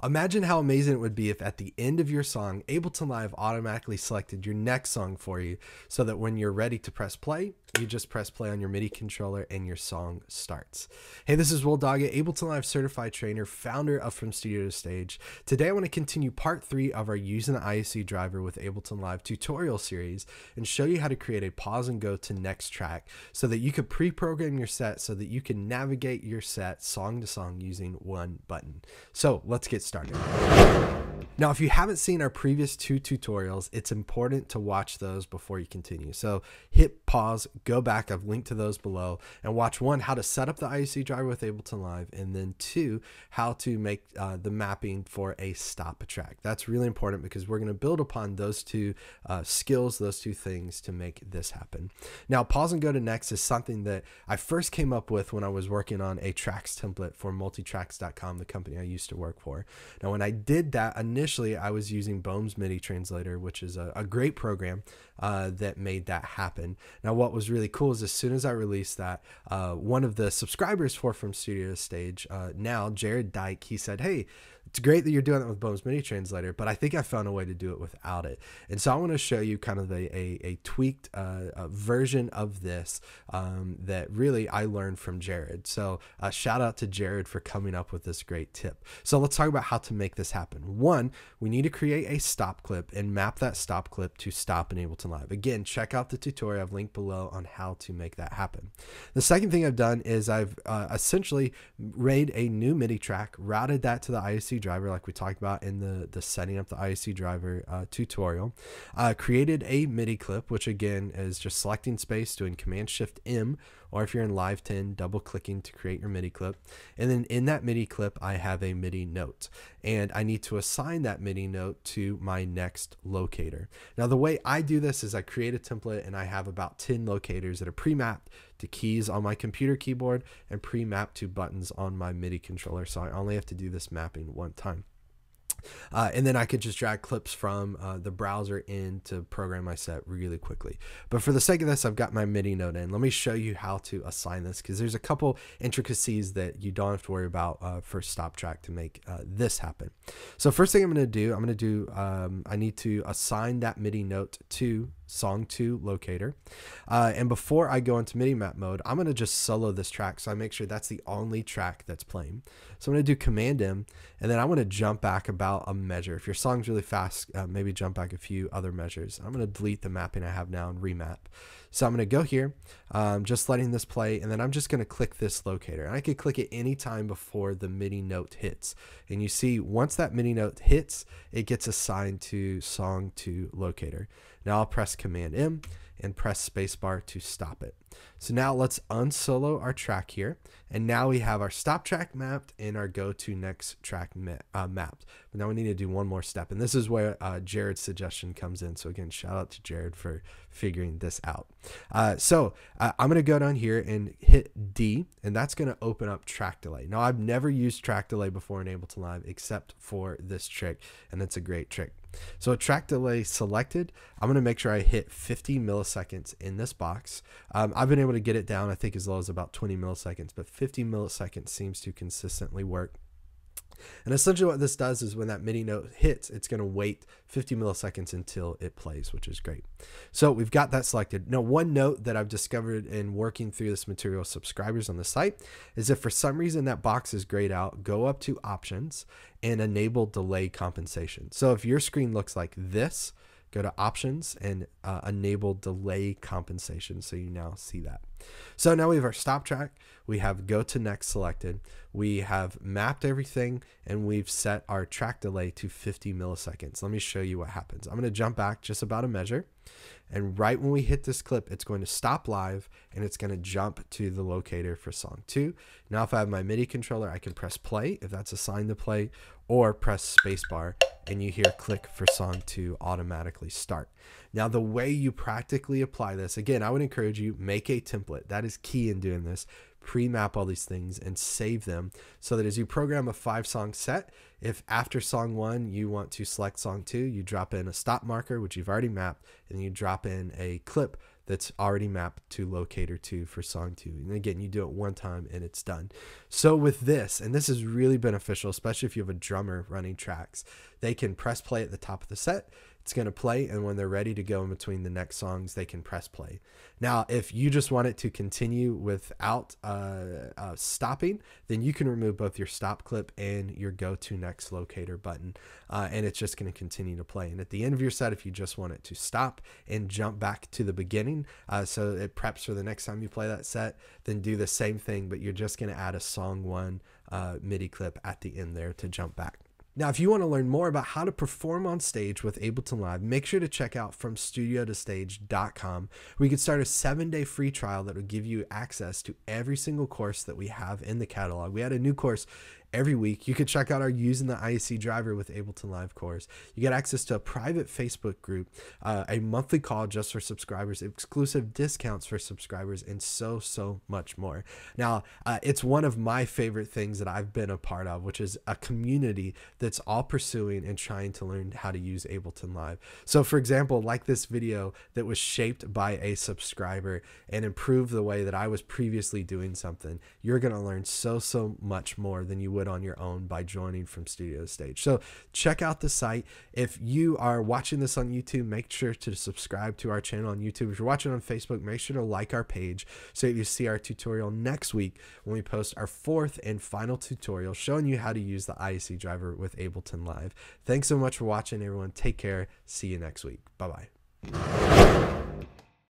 Imagine how amazing it would be if at the end of your song, Ableton Live automatically selected your next song for you so that when you're ready to press play, you just press play on your MIDI controller and your song starts. Hey, this is Will Doggett, Ableton Live certified trainer, founder of From Studio to Stage. Today I want to continue part three of our Using the IAC driver with Ableton Live tutorial series and show you how to create a pause and go to next track so that you could pre-program your set so that you can navigate your set song to song using one button. So let's get started. Now, if you haven't seen our previous two tutorials, it's important to watch those before you continue. So hit pause, go back, I've linked to those below, and watch one, how to set up the IAC driver with Ableton Live, and then two, how to make uh, the mapping for a stop track. That's really important because we're going to build upon those two uh, skills, those two things to make this happen. Now, pause and go to next is something that I first came up with when I was working on a tracks template for multitracks.com, the company I used to work for. Now, when I did that initially, initially I was using Bome's MIDI translator, which is a, a great program uh, that made that happen. Now, what was really cool is as soon as I released that, uh, one of the subscribers for From Studio to Stage, uh, now Jared Dyke, he said, Hey, it's great that you're doing it with Bome's MIDI translator, but I think I found a way to do it without it. And so I want to show you kind of a, a, a tweaked uh, a version of this um, that really I learned from Jared. So uh, shout out to Jared for coming up with this great tip. So let's talk about how to make this happen. One, we need to create a stop clip and map that stop clip to stop in Ableton Live. Again, check out the tutorial I've linked below on how to make that happen. The second thing I've done is I've uh, essentially made a new MIDI track, routed that to the Driver like we talked about in the, the setting up the IAC driver uh, tutorial. Uh, created a MIDI clip, which again is just selecting space, doing Command Shift M, or if you're in Live 10, double clicking to create your MIDI clip. And then in that MIDI clip, I have a MIDI note, and I need to assign that MIDI note to my next locator. Now, the way I do this is I create a template and I have about 10 locators that are pre-mapped to keys on my computer keyboard and pre-map to buttons on my MIDI controller. So I only have to do this mapping one time. Uh, and then I could just drag clips from uh, the browser in to program my set really quickly. But for the sake of this, I've got my MIDI note in. Let me show you how to assign this because there's a couple intricacies that you don't have to worry about uh, for stop track to make uh, this happen. So first thing I'm going to do, I'm going to do, um, I need to assign that MIDI note to song 2 locator. Uh, and before I go into MIDI map mode, I'm going to just solo this track so I make sure that's the only track that's playing. So I'm going to do Command M, and then I'm going to jump back about a measure. If your song's really fast, uh, maybe jump back a few other measures. I'm going to delete the mapping I have now and remap. So I'm going to go here, um, just letting this play, and then I'm just going to click this locator. And I could click it anytime before the MIDI note hits. And you see, once that MIDI note hits, it gets assigned to song to locator. Now I'll press Command M and press spacebar to stop it. So now let's unsolo our track here. And now we have our stop track mapped and our go to next track ma uh, mapped. But now we need to do one more step. And this is where uh, Jared's suggestion comes in. So again, shout out to Jared for figuring this out. Uh, so uh, I'm going to go down here and hit D, and that's going to open up track delay. Now I've never used track delay before in Ableton Live except for this trick, and it's a great trick. So track delay selected, I'm going to make sure I hit 50 milliseconds in this box. Um, I've been able to get it down, I think, as low as about 20 milliseconds, but 50 milliseconds seems to consistently work. And essentially what this does is when that MIDI note hits, it's going to wait 50 milliseconds until it plays, which is great. So we've got that selected. Now, one note that I've discovered in working through this material subscribers on the site is if for some reason that box is grayed out, go up to options and enable delay compensation. So if your screen looks like this, go to options and uh, enable delay compensation so you now see that. So now we have our stop track, we have go to next selected, we have mapped everything, and we've set our track delay to 50 milliseconds. Let me show you what happens. I'm going to jump back just about a measure. And right when we hit this clip, it's going to stop live and it's going to jump to the locator for song two. Now, if I have my MIDI controller, I can press play if that's assigned to play or press spacebar and you hear click for song two automatically start. Now, the way you practically apply this, again, I would encourage you make a template. That is key in doing this. Pre-map all these things and save them so that as you program a five song set, if after song one you want to select song two, you drop in a stop marker, which you've already mapped, and you drop in a clip that's already mapped to locator 2 for song 2 and again you do it one time and it's done. So with this and this is really beneficial especially if you have a drummer running tracks they can press play at the top of the set it's going to play and when they're ready to go in between the next songs they can press play. Now if you just want it to continue without uh, uh, stopping then you can remove both your stop clip and your go to next locator button uh, and it's just going to continue to play. And at the end of your set if you just want it to stop and jump back to the beginning uh, so it preps for the next time you play that set then do the same thing but you're just going to add a song one uh, midi clip at the end there to jump back now, if you want to learn more about how to perform on stage with Ableton Live, make sure to check out FromStudioToStage.com. We could start a seven day free trial that will give you access to every single course that we have in the catalog. We had a new course every week. You can check out our using the IAC driver with Ableton Live course. You get access to a private Facebook group, uh, a monthly call just for subscribers, exclusive discounts for subscribers, and so, so much more. Now, uh, it's one of my favorite things that I've been a part of, which is a community that's all pursuing and trying to learn how to use Ableton Live. So, for example, like this video that was shaped by a subscriber and improved the way that I was previously doing something, you're going to learn so, so much more than you would would on your own by joining from studio stage. So check out the site. If you are watching this on YouTube, make sure to subscribe to our channel on YouTube. If you're watching on Facebook, make sure to like our page so you see our tutorial next week when we post our fourth and final tutorial showing you how to use the IAC driver with Ableton Live. Thanks so much for watching, everyone. Take care. See you next week. Bye bye.